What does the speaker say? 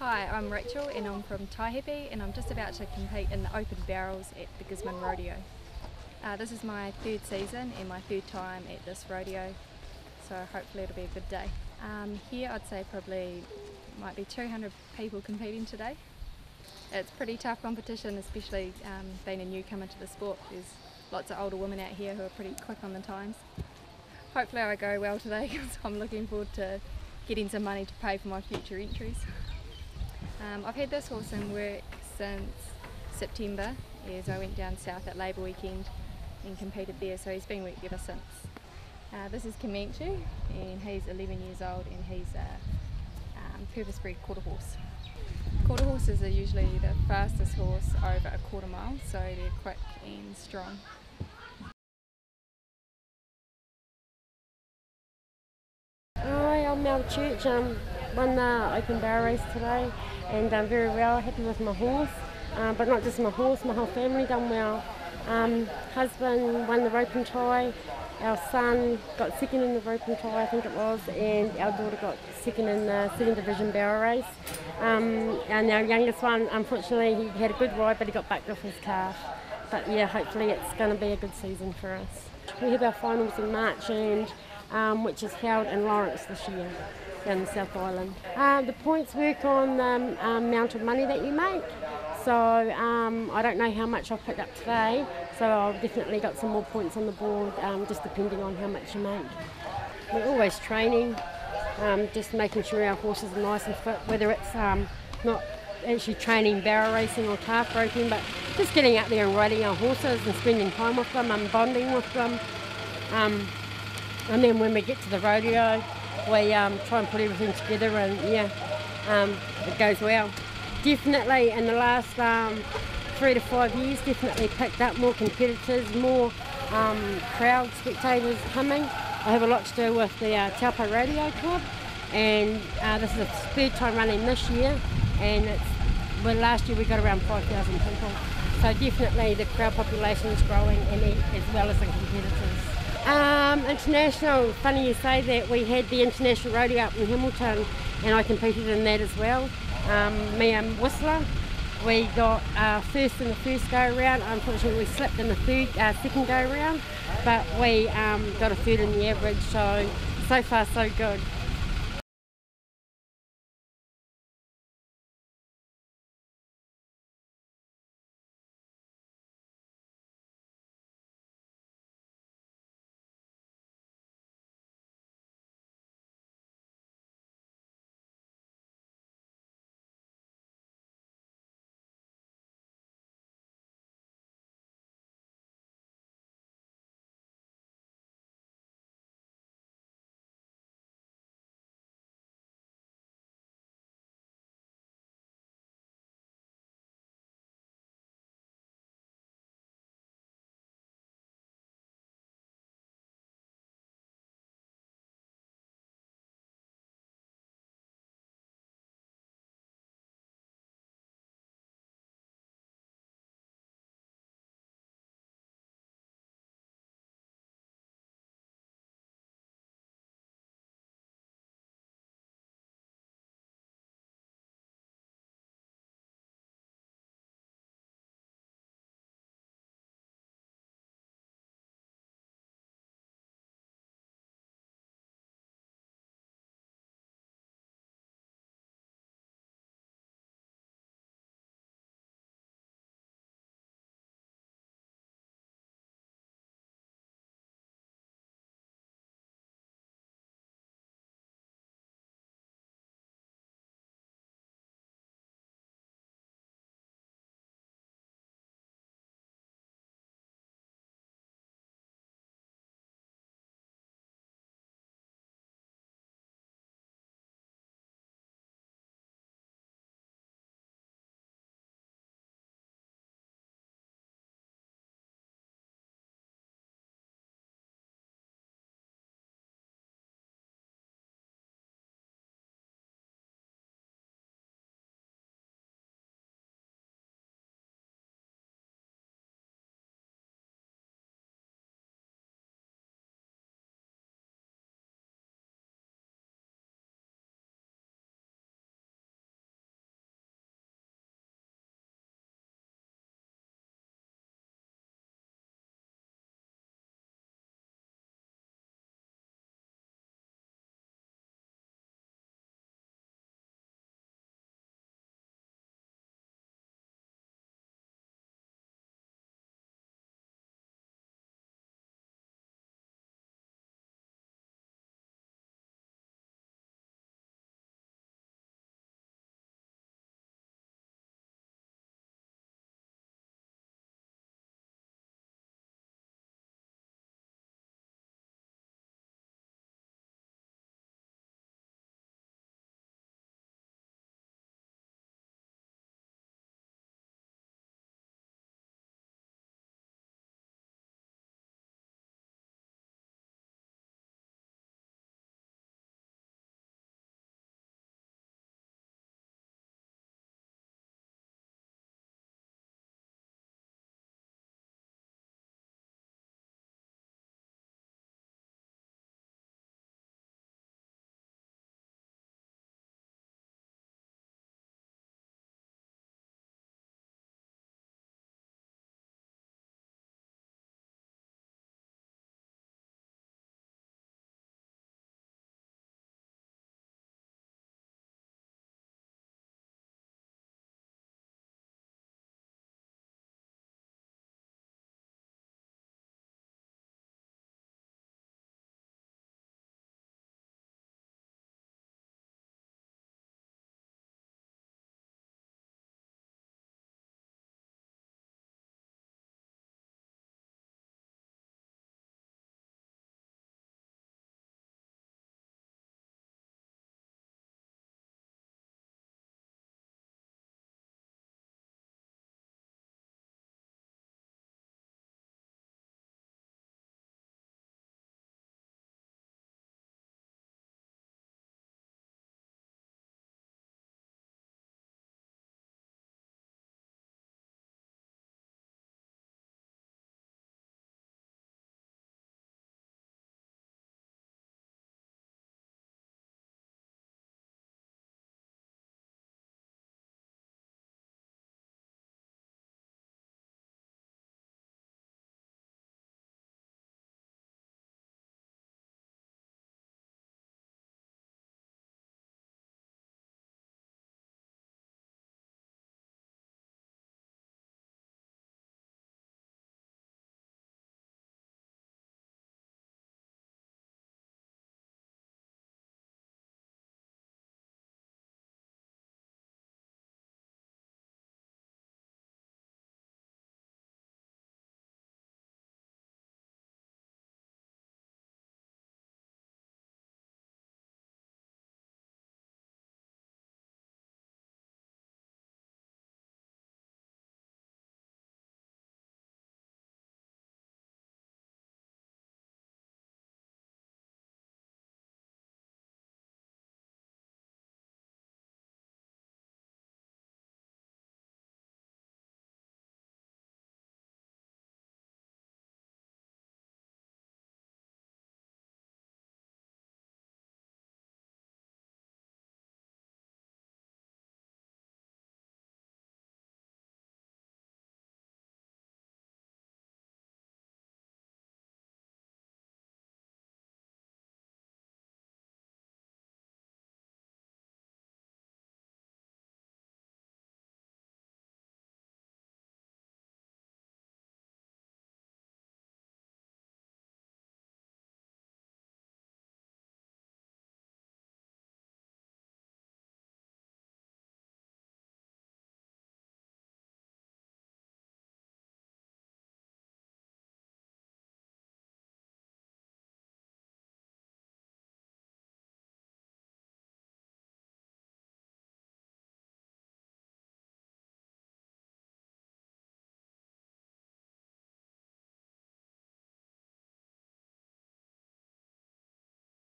Hi, I'm Rachel and I'm from Taihape and I'm just about to compete in the open barrels at the Gisborne Rodeo. Uh, this is my third season and my third time at this rodeo, so hopefully it'll be a good day. Um, here I'd say probably might be 200 people competing today. It's pretty tough competition, especially um, being a newcomer to the sport. There's lots of older women out here who are pretty quick on the times. Hopefully I go well today because I'm looking forward to getting some money to pay for my future entries. Um, I've had this horse in work since September as I went down south at Labour weekend and competed there so he's been worked ever since. Uh, this is Comanche and he's 11 years old and he's a um, purpose bred quarter horse. Quarter horses are usually the fastest horse over a quarter mile so they're quick and strong. Hi, I'm Mel Church. Um, won the open barrel race today and done very well. Happy with my horse, uh, but not just my horse, my whole family done well. Um, husband won the rope and tie. Our son got second in the rope and tie, I think it was, and our daughter got second in the second division barrel race. Um, and our youngest one, unfortunately, he had a good ride, but he got backed off his calf. But yeah, hopefully it's going to be a good season for us. We have our finals in March, and um, which is held in Lawrence this year down the South Island. Uh, the points work on the um, um, amount of money that you make. So um, I don't know how much I've picked up today, so I've definitely got some more points on the board, um, just depending on how much you make. We're always training, um, just making sure our horses are nice and fit, whether it's um, not actually training barrel racing or calf roping, but just getting out there and riding our horses and spending time with them and bonding with them. And then when we get to the rodeo, we um, try and put everything together and yeah, um, it goes well definitely in the last um, three to five years, definitely picked up more competitors, more um, crowd spectators coming. I have a lot to do with the uh, Taupo Rodeo Club, and uh, this is the third time running this year, and it's well, last year we got around 5,000 people. So definitely the crowd population is growing, and as well as the competitors. Um, international, funny you say that, we had the International Rodeo up in Hamilton, and I competed in that as well um, me and Whistler. We got uh, first in the first go round. Unfortunately, we slipped in the third, uh, second go round, but we um, got a third in the average. So so far so good.